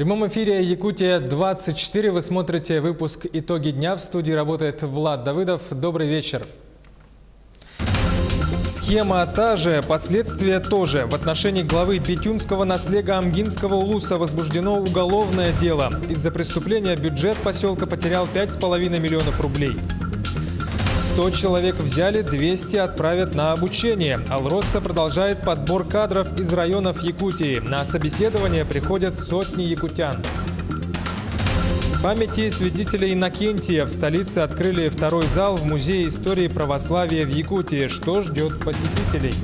Прямом эфире «Якутия-24» вы смотрите выпуск «Итоги дня». В студии работает Влад Давыдов. Добрый вечер. Схема та же, последствия тоже. В отношении главы Петюнского наслега Амгинского улуса возбуждено уголовное дело. Из-за преступления бюджет поселка потерял 5,5 миллионов рублей. 100 человек взяли, 200 отправят на обучение. Алроса продолжает подбор кадров из районов Якутии. На собеседование приходят сотни якутян. Памяти святителя Иннокентия в столице открыли второй зал в Музее истории православия в Якутии. Что ждет посетителей?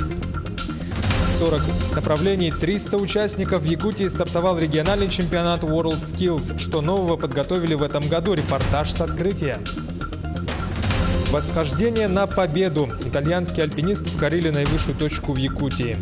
40 направлений, 300 участников в Якутии стартовал региональный чемпионат World Skills. Что нового подготовили в этом году? Репортаж с открытия. Восхождение на победу. Итальянские альпинисты покорили наивысшую точку в Якутии.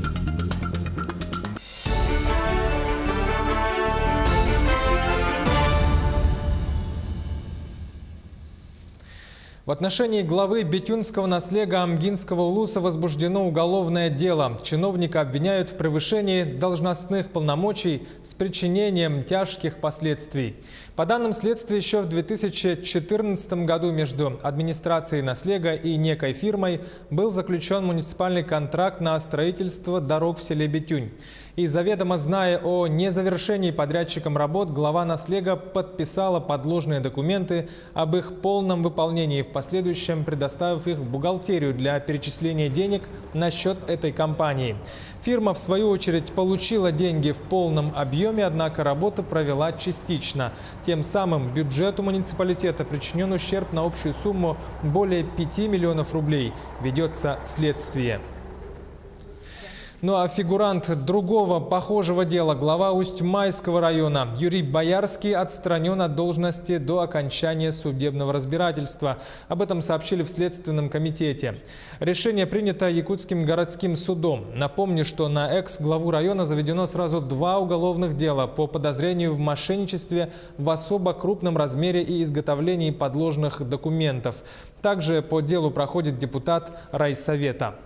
В отношении главы Бетюнского наслега Амгинского улуса возбуждено уголовное дело. Чиновника обвиняют в превышении должностных полномочий с причинением тяжких последствий. По данным следствия, еще в 2014 году между администрацией наслега и некой фирмой был заключен муниципальный контракт на строительство дорог в селе Бетюнь. И заведомо зная о незавершении подрядчиком работ, глава наслега подписала подложные документы об их полном выполнении, в последующем предоставив их в бухгалтерию для перечисления денег на счет этой компании. Фирма, в свою очередь, получила деньги в полном объеме, однако работа провела частично. Тем самым бюджету муниципалитета причинен ущерб на общую сумму более 5 миллионов рублей. Ведется следствие. Ну а фигурант другого похожего дела, глава Усть-Майского района Юрий Боярский отстранен от должности до окончания судебного разбирательства. Об этом сообщили в Следственном комитете. Решение принято Якутским городским судом. Напомню, что на экс-главу района заведено сразу два уголовных дела по подозрению в мошенничестве в особо крупном размере и изготовлении подложных документов. Также по делу проходит депутат райсовета.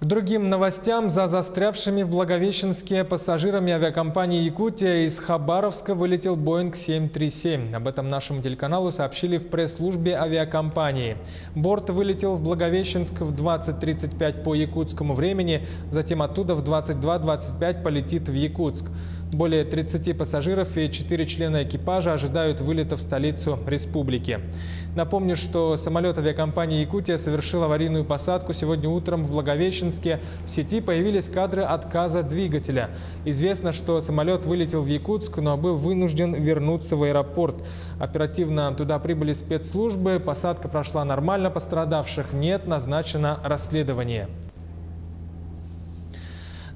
К другим новостям. За застрявшими в Благовещенске пассажирами авиакомпании «Якутия» из Хабаровска вылетел Боинг 737. Об этом нашему телеканалу сообщили в пресс-службе авиакомпании. Борт вылетел в Благовещенск в 20.35 по якутскому времени, затем оттуда в 22.25 полетит в Якутск. Более 30 пассажиров и 4 члена экипажа ожидают вылета в столицу республики. Напомню, что самолет авиакомпании «Якутия» совершил аварийную посадку сегодня утром в Благовещенске. В сети появились кадры отказа двигателя. Известно, что самолет вылетел в Якутск, но был вынужден вернуться в аэропорт. Оперативно туда прибыли спецслужбы, посадка прошла нормально, пострадавших нет, назначено расследование.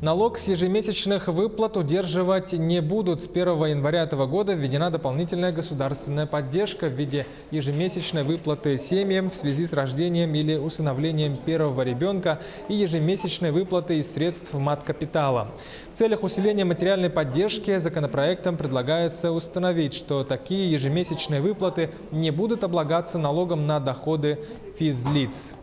Налог с ежемесячных выплат удерживать не будут. С 1 января этого года введена дополнительная государственная поддержка в виде ежемесячной выплаты семьям в связи с рождением или усыновлением первого ребенка и ежемесячной выплаты из средств мат-капитала. В целях усиления материальной поддержки законопроектом предлагается установить, что такие ежемесячные выплаты не будут облагаться налогом на доходы физлиц.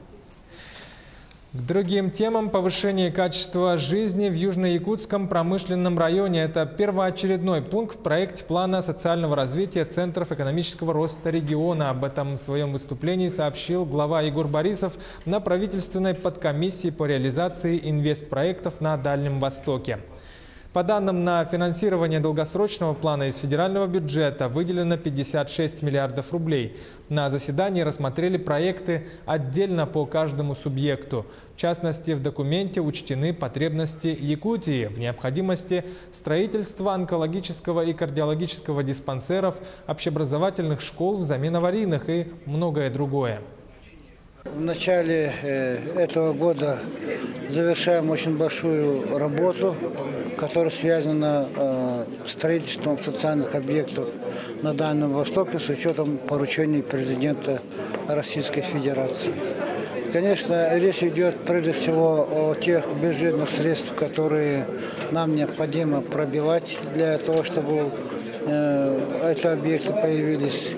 К другим темам повышение качества жизни в Южно-Якутском промышленном районе. Это первоочередной пункт в проекте плана социального развития Центров экономического роста региона. Об этом в своем выступлении сообщил глава Егор Борисов на правительственной подкомиссии по реализации инвестпроектов на Дальнем Востоке. По данным на финансирование долгосрочного плана из федерального бюджета выделено 56 миллиардов рублей. На заседании рассмотрели проекты отдельно по каждому субъекту. В частности, в документе учтены потребности Якутии в необходимости строительства онкологического и кардиологического диспансеров, общеобразовательных школ взамен аварийных и многое другое. В начале э, этого года завершаем очень большую работу, которая связана э, с строительством социальных объектов на Дальнем Востоке с учетом поручений президента Российской Федерации. Конечно, речь идет прежде всего о тех бюджетных средствах, которые нам необходимо пробивать для того, чтобы эти объекты появились.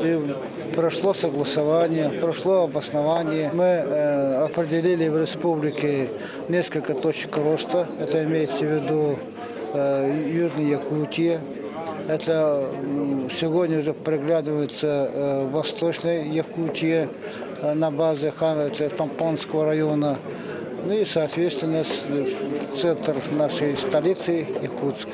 И прошло согласование, прошло обоснование. Мы э, определили в республике несколько точек роста. Это имеется в виду э, Южной Якутии. Это сегодня уже приглядывается э, Восточная Якутия на базе Хана, Тампонского района. Ну и, соответственно, центр нашей столицы Якутск.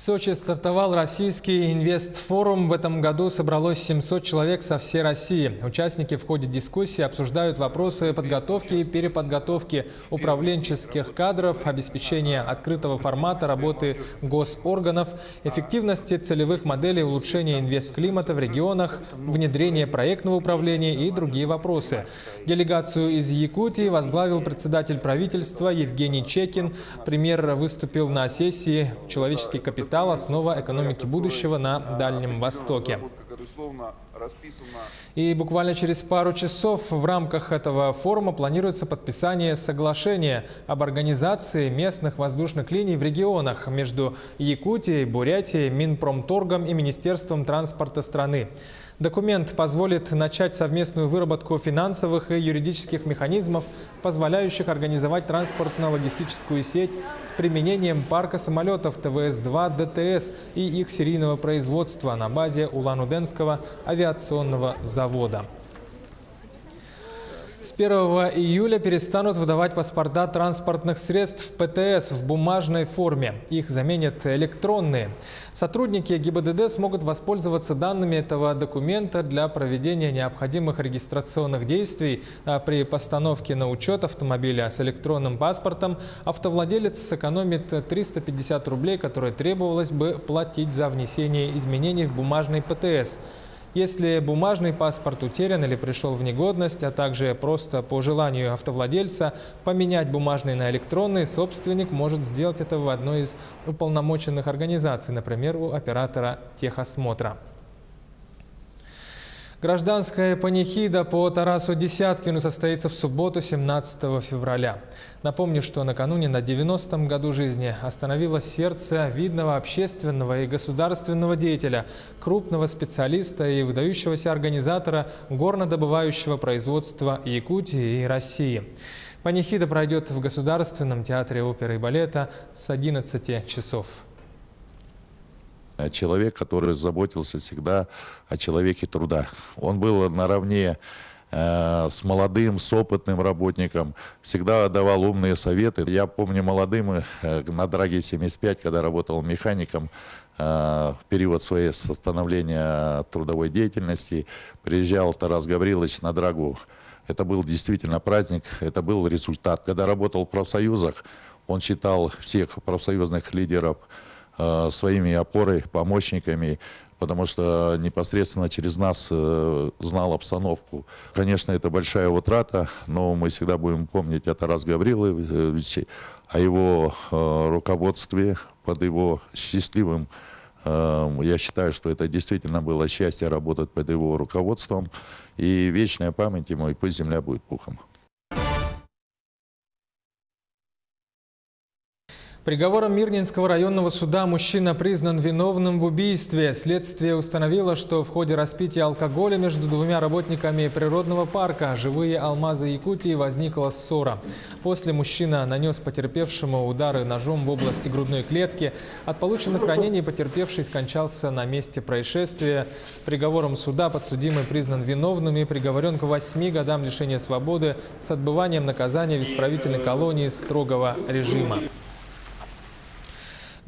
В Сочи стартовал российский инвестфорум. В этом году собралось 700 человек со всей России. Участники в ходе дискуссии обсуждают вопросы подготовки и переподготовки управленческих кадров, обеспечения открытого формата работы госорганов, эффективности целевых моделей улучшения инвестклимата в регионах, внедрения проектного управления и другие вопросы. Делегацию из Якутии возглавил председатель правительства Евгений Чекин. Премьер выступил на сессии «Человеческий капитал капитал – основа экономики будущего на Дальнем Востоке. И буквально через пару часов в рамках этого форума планируется подписание соглашения об организации местных воздушных линий в регионах между Якутией, Бурятией, Минпромторгом и Министерством транспорта страны. Документ позволит начать совместную выработку финансовых и юридических механизмов, позволяющих организовать транспортно-логистическую сеть с применением парка самолетов ТВС-2 ДТС и их серийного производства на базе Улан-Удэнского авиационного завода. С 1 июля перестанут выдавать паспорта транспортных средств ПТС в бумажной форме. Их заменят электронные. Сотрудники ГИБДД смогут воспользоваться данными этого документа для проведения необходимых регистрационных действий. А при постановке на учет автомобиля с электронным паспортом автовладелец сэкономит 350 рублей, которые требовалось бы платить за внесение изменений в бумажный ПТС. Если бумажный паспорт утерян или пришел в негодность, а также просто по желанию автовладельца поменять бумажный на электронный, собственник может сделать это в одной из уполномоченных организаций, например, у оператора техосмотра. Гражданская панихида по Тарасу Десяткину состоится в субботу 17 февраля. Напомню, что накануне на 90-м году жизни остановилось сердце видного общественного и государственного деятеля, крупного специалиста и выдающегося организатора горнодобывающего производства Якутии и России. Панихида пройдет в Государственном театре оперы и балета с 11 часов. Э, человек, который заботился всегда о человеке труда. Он был наравне э, с молодым, с опытным работником, всегда давал умные советы. Я помню молодым э, на Драге 75, когда работал механиком, в период своей становления трудовой деятельности, приезжал Тарас Гаврилович на Драгу. Это был действительно праздник, это был результат. Когда работал в профсоюзах, он считал всех профсоюзных лидеров Э, своими опорой, помощниками, потому что непосредственно через нас э, знал обстановку. Конечно, это большая утрата, но мы всегда будем помнить о Тарас Гавриловиче, о его э, руководстве, под его счастливым я считаю, что это действительно было счастье работать под его руководством. И вечная память ему, и пусть земля будет пухом. Приговором Мирнинского районного суда мужчина признан виновным в убийстве. Следствие установило, что в ходе распития алкоголя между двумя работниками природного парка «Живые алмазы Якутии» возникла ссора. После мужчина нанес потерпевшему удары ножом в области грудной клетки. От полученных ранений потерпевший скончался на месте происшествия. Приговором суда подсудимый признан виновным и приговорен к восьми годам лишения свободы с отбыванием наказания в исправительной колонии строгого режима.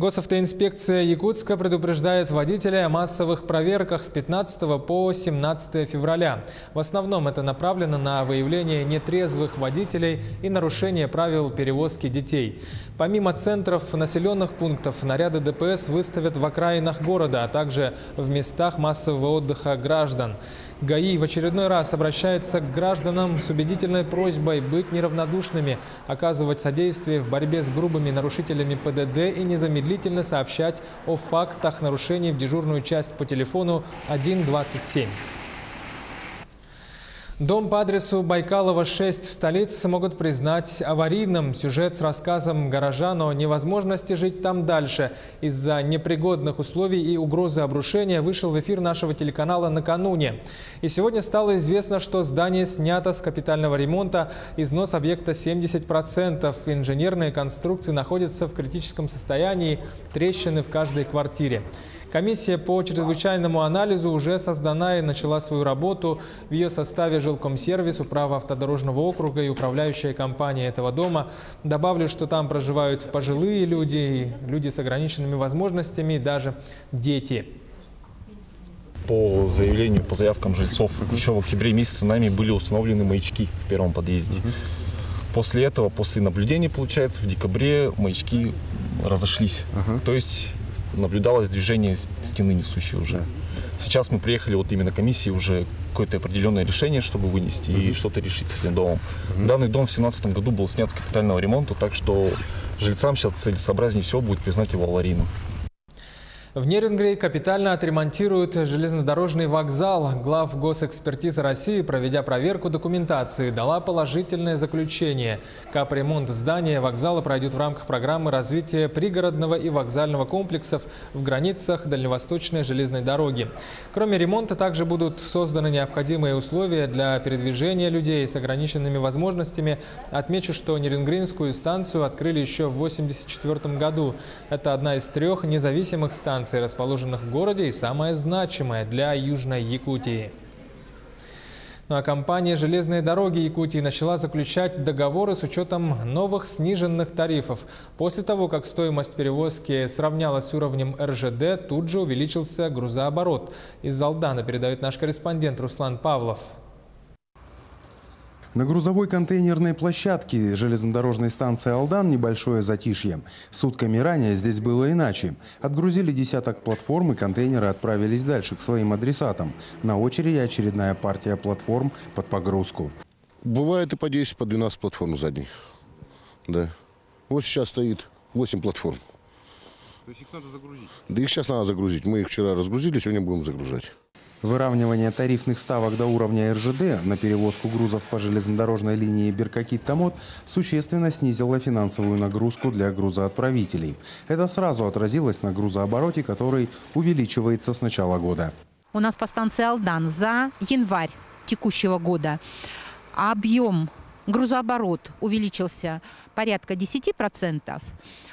Госавтоинспекция Якутска предупреждает водителей о массовых проверках с 15 по 17 февраля. В основном это направлено на выявление нетрезвых водителей и нарушение правил перевозки детей. Помимо центров населенных пунктов, наряды ДПС выставят в окраинах города, а также в местах массового отдыха граждан. ГАИ в очередной раз обращается к гражданам с убедительной просьбой быть неравнодушными, оказывать содействие в борьбе с грубыми нарушителями ПДД и незамедлительно сообщать о фактах нарушений в дежурную часть по телефону 127. Дом по адресу Байкалова 6 в столице могут признать аварийным. Сюжет с рассказом горожан о невозможности жить там дальше из-за непригодных условий и угрозы обрушения вышел в эфир нашего телеканала накануне. И сегодня стало известно, что здание снято с капитального ремонта. Износ объекта 70%. Инженерные конструкции находятся в критическом состоянии, трещины в каждой квартире. Комиссия по чрезвычайному анализу уже создана и начала свою работу. В ее составе жилкомсервис, управа автодорожного округа и управляющая компания этого дома. Добавлю, что там проживают пожилые люди, люди с ограниченными возможностями и даже дети. По заявлению, по заявкам жильцов, еще в октябре месяце нами были установлены маячки в первом подъезде. После этого, после наблюдения, получается, в декабре маячки разошлись. То есть наблюдалось движение стены несущей уже. Сейчас мы приехали, вот именно комиссии, уже какое-то определенное решение, чтобы вынести и что-то решить с этим домом. Данный дом в 2017 году был снят с капитального ремонта, так что жильцам сейчас целесообразнее всего будет признать его аварийным. В Нерингре капитально отремонтируют железнодорожный вокзал. Глав госэкспертизы России, проведя проверку документации, дала положительное заключение. Капремонт здания вокзала пройдет в рамках программы развития пригородного и вокзального комплексов в границах Дальневосточной железной дороги. Кроме ремонта, также будут созданы необходимые условия для передвижения людей с ограниченными возможностями. Отмечу, что Нерингринскую станцию открыли еще в 1984 году. Это одна из трех независимых станций станций, расположенных в городе, и самая значимая для Южной Якутии. Ну а компания «Железные дороги Якутии» начала заключать договоры с учетом новых сниженных тарифов. После того, как стоимость перевозки сравнялась с уровнем РЖД, тут же увеличился грузооборот. Из Алдана передает наш корреспондент Руслан Павлов. На грузовой контейнерной площадке железнодорожной станции «Алдан» небольшое затишье. Сутками ранее здесь было иначе. Отгрузили десяток платформ и контейнеры отправились дальше к своим адресатам. На очереди очередная партия платформ под погрузку. Бывает и по 10, по 12 платформ задних. Да. Вот сейчас стоит 8 платформ. То есть их надо загрузить? Да их сейчас надо загрузить. Мы их вчера разгрузили, сегодня будем загружать. Выравнивание тарифных ставок до уровня РЖД на перевозку грузов по железнодорожной линии Беркакит-Тамот существенно снизило финансовую нагрузку для грузоотправителей. Это сразу отразилось на грузообороте, который увеличивается с начала года. У нас по станции Алдан за январь текущего года объем грузооборот увеличился порядка 10%.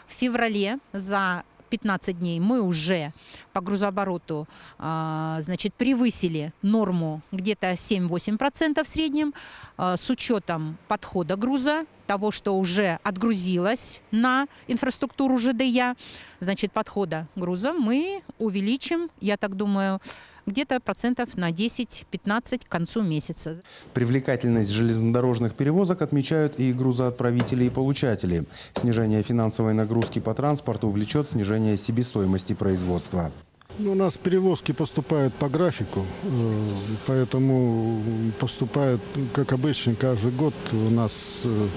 В феврале за 15 дней. Мы уже по грузообороту а, значит, превысили норму где-то 7-8% в среднем а, с учетом подхода груза, того, что уже отгрузилось на инфраструктуру ЖДЯ, значит, подхода груза мы увеличим, я так думаю, где-то процентов на 10-15 к концу месяца. Привлекательность железнодорожных перевозок отмечают и грузоотправители и получатели. Снижение финансовой нагрузки по транспорту влечет снижение себестоимости производства. Ну, у нас перевозки поступают по графику, э, поэтому поступают, как обычно, каждый год у нас э,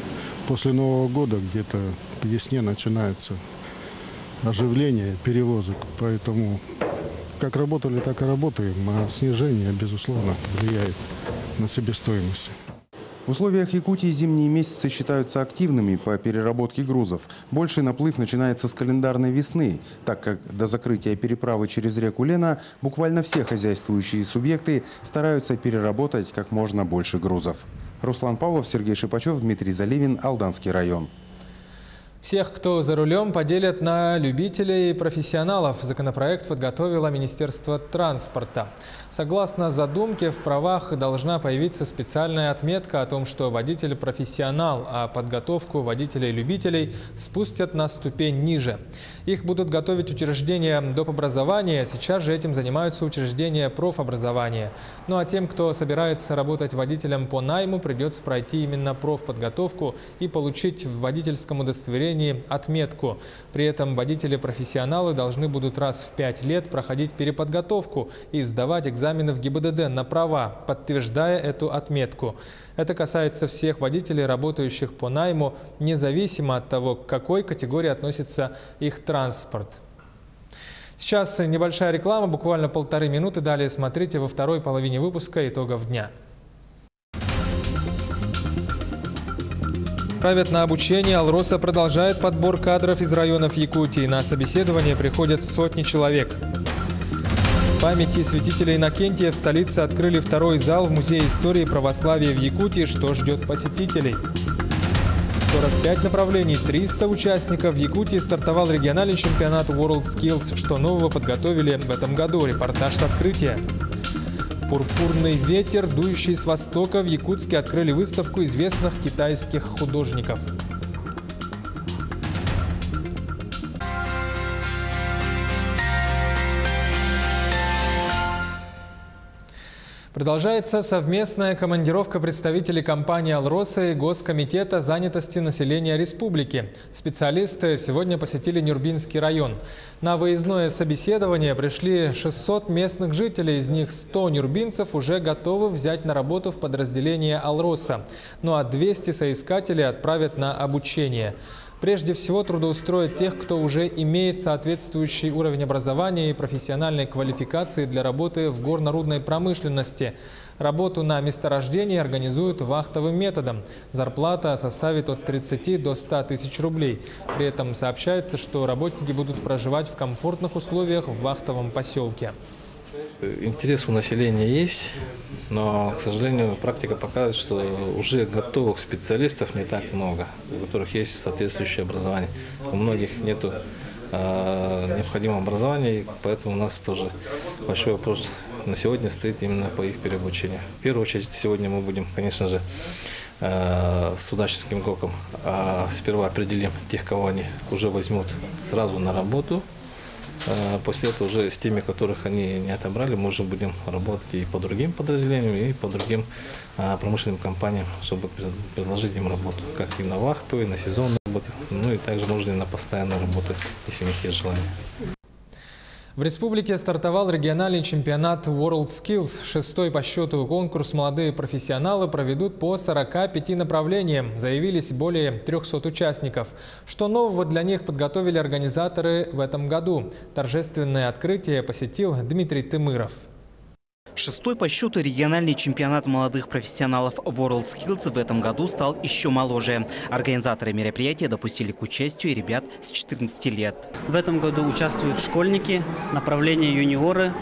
после Нового года где-то к весне начинается оживление перевозок, поэтому как работали, так и работаем, а снижение, безусловно, влияет на себестоимость. В условиях Якутии зимние месяцы считаются активными по переработке грузов. Больший наплыв начинается с календарной весны, так как до закрытия переправы через реку Лена буквально все хозяйствующие субъекты стараются переработать как можно больше грузов. Руслан Павлов, Сергей Шипачев, Дмитрий Заливин, Алданский район. Всех, кто за рулем, поделят на любителей и профессионалов. Законопроект подготовило Министерство транспорта. Согласно задумке, в правах должна появиться специальная отметка о том, что водитель профессионал, а подготовку водителей-любителей спустят на ступень ниже. Их будут готовить учреждения доп. образования. Сейчас же этим занимаются учреждения профобразования. Ну а тем, кто собирается работать водителем по найму, придется пройти именно профподготовку и получить в водительском удостоверении удостоверении отметку. При этом водители-профессионалы должны будут раз в пять лет проходить переподготовку и сдавать экзамены в ГИБДД на права, подтверждая эту отметку. Это касается всех водителей, работающих по найму, независимо от того, к какой категории относится их транспорт. Сейчас небольшая реклама, буквально полторы минуты. Далее смотрите во второй половине выпуска итогов дня. Отправят на обучение, Алроса продолжает подбор кадров из районов Якутии. На собеседование приходят сотни человек. Памяти святителя Иннокентия в столице открыли второй зал в Музее истории православия в Якутии, что ждет посетителей. 45 направлений, 300 участников. В Якутии стартовал региональный чемпионат World Skills. Что нового подготовили в этом году? Репортаж с открытия. Пурпурный ветер, дующий с востока, в Якутске открыли выставку известных китайских художников. Продолжается совместная командировка представителей компании «Алроса» и Госкомитета занятости населения республики. Специалисты сегодня посетили Нюрбинский район. На выездное собеседование пришли 600 местных жителей, из них 100 нюрбинцев уже готовы взять на работу в подразделение «Алроса». Ну а 200 соискателей отправят на обучение. Прежде всего трудоустроить тех, кто уже имеет соответствующий уровень образования и профессиональной квалификации для работы в горно-рудной промышленности. Работу на месторождении организуют вахтовым методом. Зарплата составит от 30 до 100 тысяч рублей. При этом сообщается, что работники будут проживать в комфортных условиях в вахтовом поселке. Интерес у населения есть, но, к сожалению, практика показывает, что уже готовых специалистов не так много, у которых есть соответствующее образование. У многих нет э, необходимого образования, поэтому у нас тоже большой вопрос на сегодня стоит именно по их переобучению. В первую очередь сегодня мы будем, конечно же, э, с удачным кроком э, сперва определим тех, кого они уже возьмут сразу на работу, а после этого уже с теми, которых они не отобрали, мы уже будем работать и по другим подразделениям, и по другим а, промышленным компаниям, чтобы предложить им работу, как и на вахту, и на сезонную работу, ну и также можно и на постоянную работу, если у них есть желание. В республике стартовал региональный чемпионат World Skills. Шестой по счету конкурс молодые профессионалы проведут по 45 направлениям. Заявились более 300 участников. Что нового для них подготовили организаторы в этом году? Торжественное открытие посетил Дмитрий Тымыров. Шестой по счету региональный чемпионат молодых профессионалов World Skills в этом году стал еще моложе. Организаторы мероприятия допустили к участию ребят с 14 лет. В этом году участвуют школьники, направление юниоры.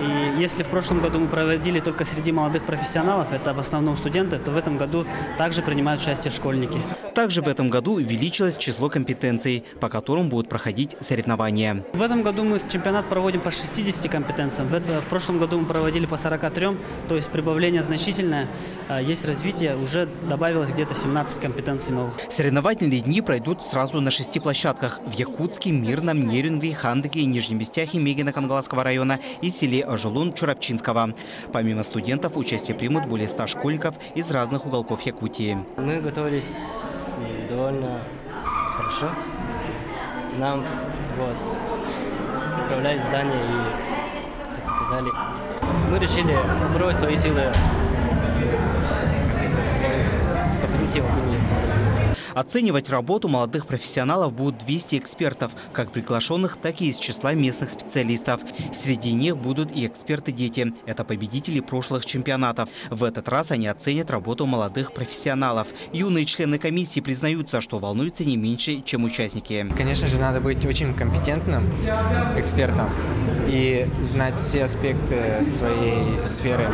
И если в прошлом году мы проводили только среди молодых профессионалов, это в основном студенты, то в этом году также принимают участие школьники. Также в этом году увеличилось число компетенций, по которым будут проходить соревнования. В этом году мы чемпионат проводим по 60 компетенциям. В, это, в прошлом году мы проводили по 43, то есть прибавление значительное. А, есть развитие, уже добавилось где-то 17 компетенций новых. Соревновательные дни пройдут сразу на шести площадках. В Якутске, Мирном, Нерюнгре, Хандыке, Нижнем Бестяхе, Мегино Кангаласского района и селе Ажулун Чурапчинского. Помимо студентов, участие примут более 100 школьников из разных уголков Якутии. Мы готовились довольно хорошо. Нам вот, управлять здание и показали. Мы решили попробовать свои силы. В компетенции Оценивать работу молодых профессионалов будут 200 экспертов, как приглашенных, так и из числа местных специалистов. Среди них будут и эксперты-дети. Это победители прошлых чемпионатов. В этот раз они оценят работу молодых профессионалов. Юные члены комиссии признаются, что волнуются не меньше, чем участники. Конечно же, надо быть очень компетентным экспертом и знать все аспекты своей сферы.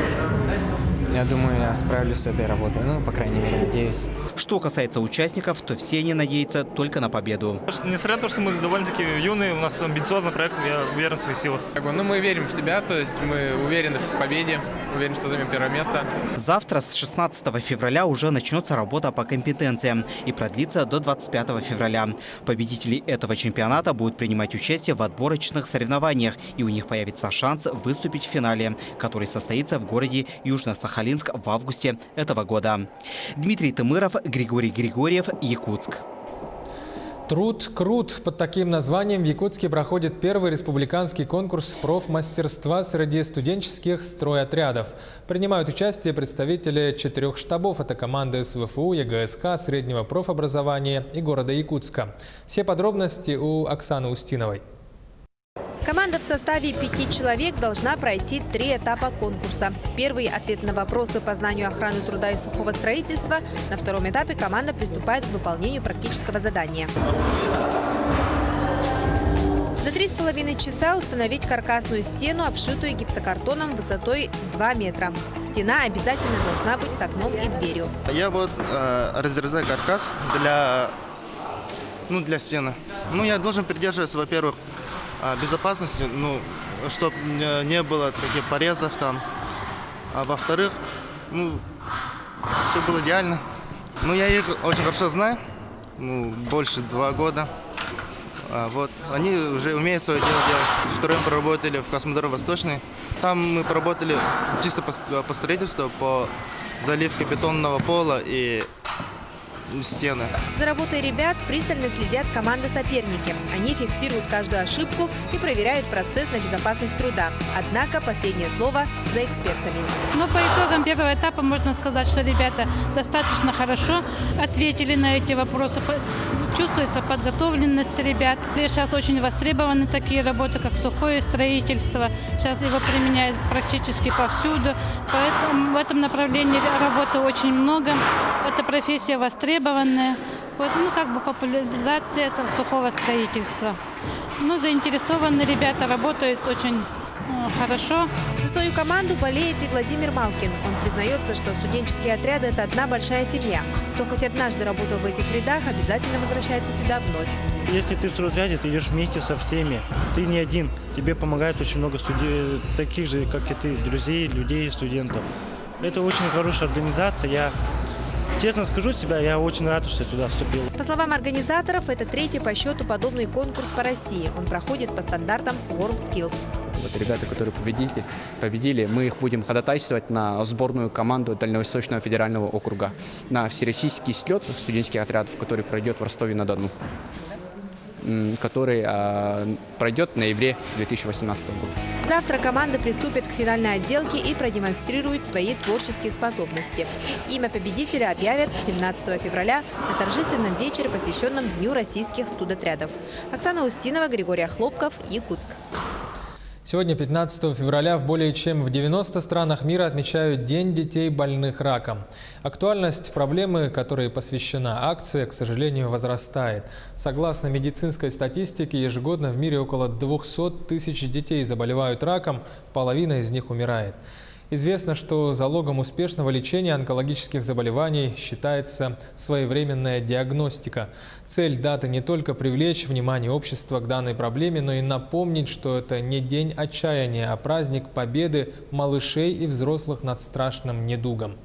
Я думаю, я справлюсь с этой работой. Ну, по крайней мере, надеюсь. Что касается участников, то все они надеются только на победу. Несмотря на то, что мы довольно-таки юные, у нас амбициозный проект, я уверен в своих силах. Ну, мы верим в себя, то есть мы уверены в победе, уверены, что займем первое место. Завтра с 16 февраля уже начнется работа по компетенциям и продлится до 25 февраля. Победители этого чемпионата будут принимать участие в отборочных соревнованиях, и у них появится шанс выступить в финале, который состоится в городе Южно-Сахалинск в августе этого года. Дмитрий Тымыров, Григорий Григорьев, Якутск. Труд крут. Под таким названием в Якутске проходит первый республиканский конкурс профмастерства среди студенческих стройотрядов. Принимают участие представители четырех штабов. Это команды СВФУ, ЕГСК, среднего профобразования и города Якутска. Все подробности у Оксаны Устиновой. Команда в составе пяти человек должна пройти три этапа конкурса. Первый – ответ на вопросы по знанию охраны труда и сухого строительства. На втором этапе команда приступает к выполнению практического задания. За три с половиной часа установить каркасную стену, обшитую гипсокартоном высотой 2 метра. Стена обязательно должна быть с окном и дверью. Я вот э, разрезаю каркас для, ну, для стены. Ну, я должен придерживаться, во-первых, безопасности, ну, чтобы не было таких порезов там. А во-вторых, ну, все было идеально. Ну, я их очень хорошо знаю, ну, больше два года. А, вот. Они уже умеют свое дело делать. Вторым поработали в Космодоре Восточный. Там мы поработали чисто по строительству, по заливке бетонного пола и стены. За работой ребят пристально следят команды соперники. Они фиксируют каждую ошибку и проверяют процесс на безопасность труда. Однако последнее слово за экспертами. Но по итогам первого этапа можно сказать, что ребята достаточно хорошо ответили на эти вопросы. Чувствуется подготовленность ребят. Сейчас очень востребованы такие работы, как сухое строительство. Сейчас его применяют практически повсюду. Поэтому в этом направлении работы очень много. Эта профессия востребованная. Вот, ну, как бы популяризация этого сухого строительства. Ну, заинтересованные ребята работают очень хорошо. За свою команду болеет и Владимир Малкин. Он признается, что студенческие отряды – это одна большая семья. Кто хоть однажды работал в этих рядах, обязательно возвращается сюда вновь. Если ты в стройотряде, ты идешь вместе со всеми. Ты не один. Тебе помогает очень много студентов, таких же, как и ты, друзей, людей, студентов. Это очень хорошая организация. Я Честно скажу себя, я очень рад, что я туда вступил. По словам организаторов, это третий по счету подобный конкурс по России. Он проходит по стандартам WorldSkills. Вот ребята, которые победили, победили, мы их будем ходатайствовать на сборную команду Дальневосточного федерального округа на всероссийский слет студенческих отрядов, который пройдет в Ростове-на-Дону который э, пройдет в ноябре 2018 года. Завтра команда приступит к финальной отделке и продемонстрирует свои творческие способности. Имя победителя объявят 17 февраля на торжественном вечере, посвященном Дню российских студотрядов. Оксана Устинова, Григорий Хлопков, Якутск. Сегодня, 15 февраля, в более чем в 90 странах мира отмечают День детей больных раком. Актуальность проблемы, которой посвящена акция, к сожалению, возрастает. Согласно медицинской статистике, ежегодно в мире около 200 тысяч детей заболевают раком, половина из них умирает. Известно, что залогом успешного лечения онкологических заболеваний считается своевременная диагностика. Цель даты не только привлечь внимание общества к данной проблеме, но и напомнить, что это не день отчаяния, а праздник победы малышей и взрослых над страшным недугом.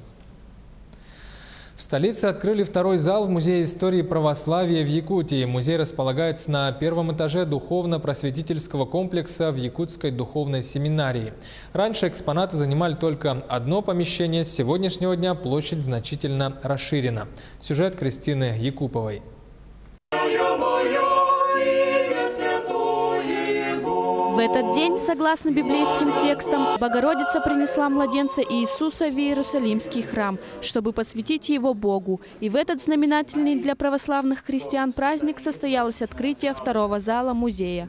В столице открыли второй зал в Музее истории православия в Якутии. Музей располагается на первом этаже духовно-просветительского комплекса в Якутской духовной семинарии. Раньше экспонаты занимали только одно помещение. С сегодняшнего дня площадь значительно расширена. Сюжет Кристины Якуповой. Этот день, согласно библейским текстам, Богородица принесла младенца Иисуса в Иерусалимский храм, чтобы посвятить его Богу. И в этот знаменательный для православных христиан праздник состоялось открытие второго зала музея.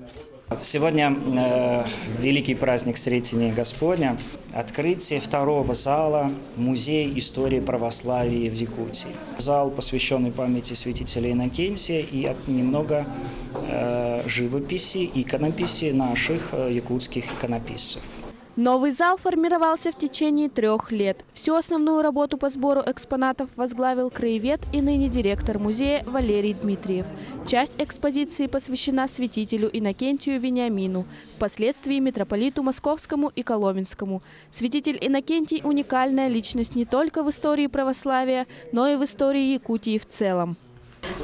Сегодня э, великий праздник Сретения Господня, открытие второго зала Музея истории православия в Якутии. Зал, посвященный памяти святителя Иннокентия и немного э, живописи, иконописи наших э, якутских иконописцев. Новый зал формировался в течение трех лет. Всю основную работу по сбору экспонатов возглавил краевед и ныне директор музея Валерий Дмитриев. Часть экспозиции посвящена святителю Иннокентию Вениамину, впоследствии митрополиту Московскому и Коломенскому. Святитель Иннокентий – уникальная личность не только в истории православия, но и в истории Якутии в целом.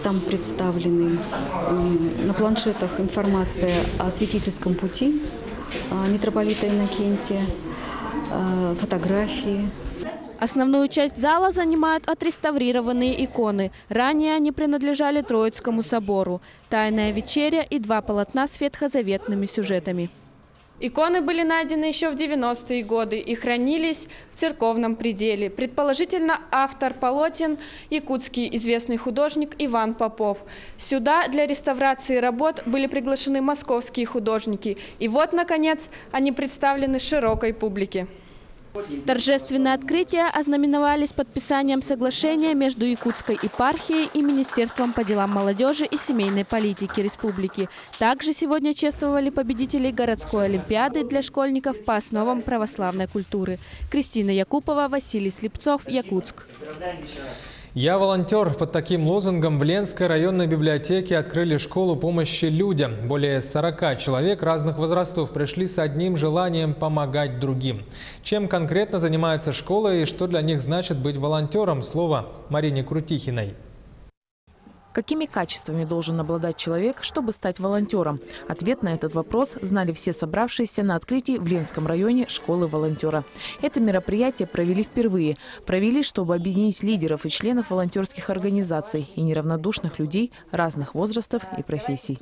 Там представлены на планшетах информация о святительском пути митрополита Иннокентия, а, фотографии. Основную часть зала занимают отреставрированные иконы. Ранее они принадлежали Троицкому собору. «Тайная вечеря» и два полотна с ветхозаветными сюжетами. Иконы были найдены еще в 90-е годы и хранились в церковном пределе. Предположительно, автор полотен – якутский известный художник Иван Попов. Сюда для реставрации работ были приглашены московские художники. И вот, наконец, они представлены широкой публике. Торжественные открытия ознаменовались подписанием соглашения между Якутской епархией и Министерством по делам молодежи и семейной политики республики. Также сегодня чествовали победителей городской олимпиады для школьников по основам православной культуры. Кристина Якупова, Василий Слепцов, Якутск. Я волонтер. Под таким лозунгом в Ленской районной библиотеке открыли школу помощи людям. Более 40 человек разных возрастов пришли с одним желанием помогать другим. Чем конкретно занимается школа и что для них значит быть волонтером? Слово Марине Крутихиной. Какими качествами должен обладать человек, чтобы стать волонтером? Ответ на этот вопрос знали все собравшиеся на открытии в Ленском районе школы волонтера. Это мероприятие провели впервые. Провели, чтобы объединить лидеров и членов волонтерских организаций и неравнодушных людей разных возрастов и профессий.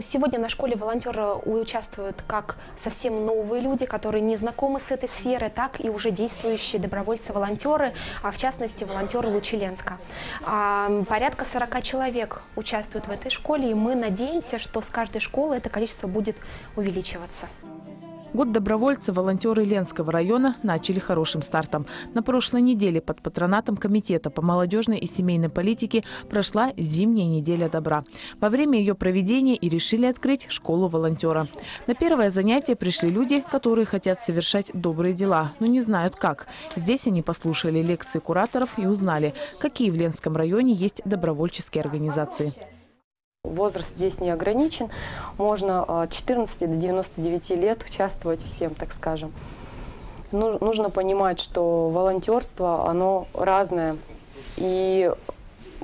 Сегодня на школе волонтеры участвуют как совсем новые люди, которые не знакомы с этой сферой, так и уже действующие добровольцы-волонтеры, а в частности волонтеры Лучеленска. А, порядка 40 человек участвуют в этой школе, и мы надеемся, что с каждой школы это количество будет увеличиваться. Год добровольца волонтеры Ленского района начали хорошим стартом. На прошлой неделе под патронатом Комитета по молодежной и семейной политике прошла зимняя неделя добра. Во время ее проведения и решили открыть школу волонтера. На первое занятие пришли люди, которые хотят совершать добрые дела, но не знают как. Здесь они послушали лекции кураторов и узнали, какие в Ленском районе есть добровольческие организации. Возраст здесь не ограничен. Можно от 14 до 99 лет участвовать всем, так скажем. Нужно понимать, что волонтерство, оно разное. И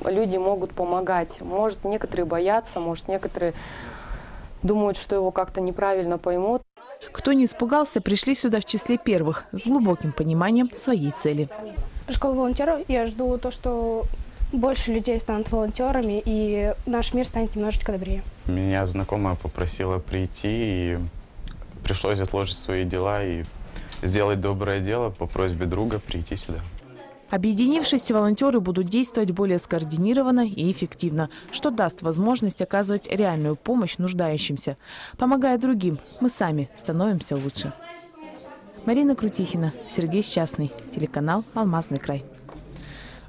люди могут помогать. Может, некоторые боятся, может, некоторые думают, что его как-то неправильно поймут. Кто не испугался, пришли сюда в числе первых, с глубоким пониманием своей цели. Школа волонтеров, я жду то, что больше людей станут волонтерами, и наш мир станет немножечко добрее. Меня знакомая попросила прийти, и пришлось отложить свои дела и сделать доброе дело по просьбе друга прийти сюда. Объединившись, волонтеры будут действовать более скоординированно и эффективно, что даст возможность оказывать реальную помощь нуждающимся. Помогая другим, мы сами становимся лучше. Марина Крутихина, Сергей Счастный, телеканал «Алмазный край».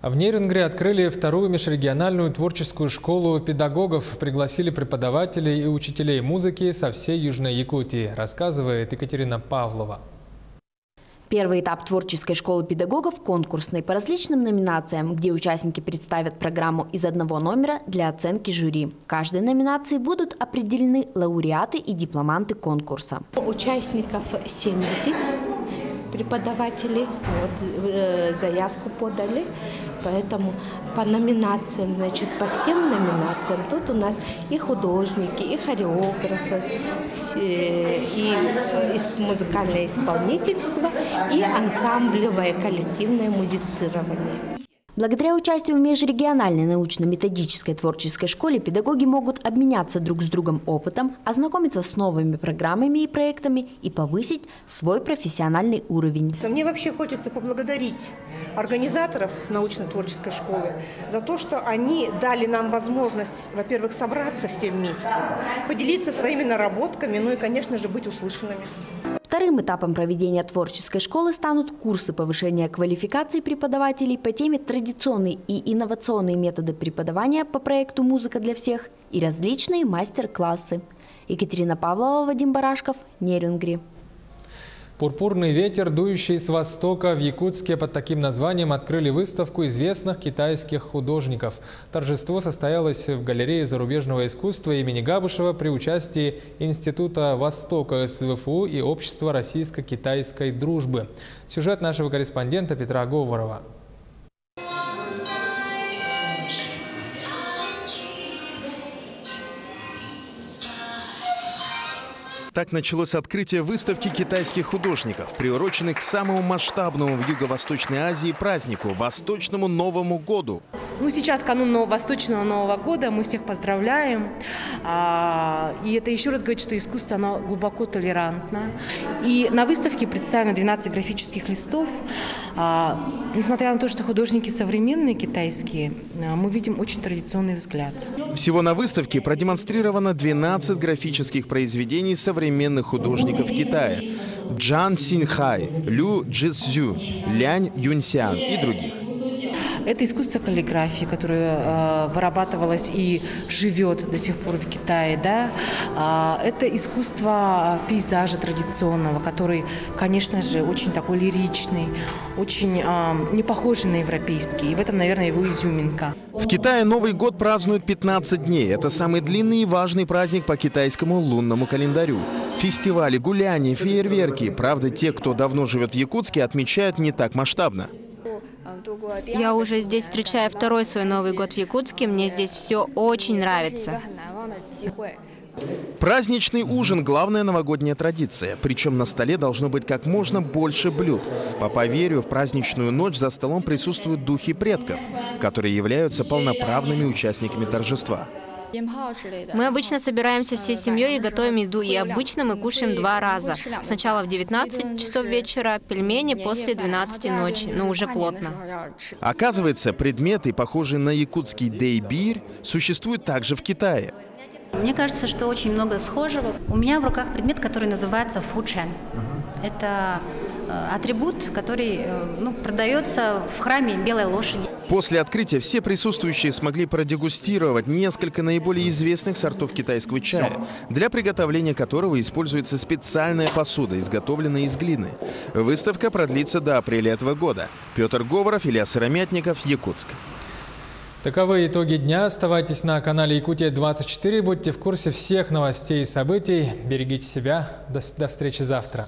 В Нерюнгре открыли вторую межрегиональную творческую школу педагогов. Пригласили преподавателей и учителей музыки со всей Южной Якутии, рассказывает Екатерина Павлова. Первый этап творческой школы педагогов – конкурсный по различным номинациям, где участники представят программу из одного номера для оценки жюри. В каждой номинации будут определены лауреаты и дипломанты конкурса. Участников 70 преподаватели вот, э, заявку подали. Поэтому по номинациям, значит, по всем номинациям тут у нас и художники, и хореографы, и музыкальное исполнительство, и ансамблевое коллективное музицирование. Благодаря участию в межрегиональной научно-методической творческой школе педагоги могут обменяться друг с другом опытом, ознакомиться с новыми программами и проектами и повысить свой профессиональный уровень. Мне вообще хочется поблагодарить организаторов научно-творческой школы за то, что они дали нам возможность, во-первых, собраться все вместе, поделиться своими наработками, ну и, конечно же, быть услышанными. Вторым этапом проведения творческой школы станут курсы повышения квалификации преподавателей по теме традиционные и инновационные методы преподавания по проекту «Музыка для всех» и различные мастер-классы. Екатерина Павлова, Вадим Барашков, Нерюнгри. Пурпурный ветер, дующий с востока в Якутске под таким названием открыли выставку известных китайских художников. Торжество состоялось в галерее зарубежного искусства имени Габышева при участии Института Востока СВФУ и Общества российско-китайской дружбы. Сюжет нашего корреспондента Петра Говорова. Так началось открытие выставки китайских художников, приуроченной к самому масштабному в Юго-Восточной Азии празднику – Восточному Новому году. Ну, сейчас канун Нового, Восточного Нового года, мы всех поздравляем. А, и это еще раз говорит, что искусство, оно глубоко толерантно. И на выставке представлено 12 графических листов. А, несмотря на то, что художники современные китайские, а, мы видим очень традиционный взгляд. Всего на выставке продемонстрировано 12 графических произведений современных художников Китая. Джан Синхай, Лю Джисзю, Лянь Юньсян и других. Это искусство каллиграфии, которое э, вырабатывалось и живет до сих пор в Китае. Да? А, это искусство пейзажа традиционного, который, конечно же, очень такой лиричный, очень э, не похожий на европейский. И в этом, наверное, его изюминка. В Китае Новый год празднуют 15 дней. Это самый длинный и важный праздник по китайскому лунному календарю. Фестивали, гуляния, фейерверки. Правда, те, кто давно живет в Якутске, отмечают не так масштабно. Я уже здесь встречаю второй свой Новый год в Якутске. Мне здесь все очень нравится. Праздничный ужин – главная новогодняя традиция. Причем на столе должно быть как можно больше блюд. По поверью, в праздничную ночь за столом присутствуют духи предков, которые являются полноправными участниками торжества. Мы обычно собираемся всей семьей и готовим еду, и обычно мы кушаем два раза. Сначала в 19 часов вечера, пельмени после 12 ночи, но уже плотно. Оказывается, предметы, похожие на якутский дейбирь, существуют также в Китае. Мне кажется, что очень много схожего. У меня в руках предмет, который называется фучен. Это э, атрибут, который э, ну, продается в храме Белой лошади. После открытия все присутствующие смогли продегустировать несколько наиболее известных сортов китайского чая, для приготовления которого используется специальная посуда, изготовленная из глины. Выставка продлится до апреля этого года. Петр Говоров, Илья Сыромятников, Якутск. Таковы итоги дня. Оставайтесь на канале Якутия-24. Будьте в курсе всех новостей и событий. Берегите себя. До, до встречи завтра.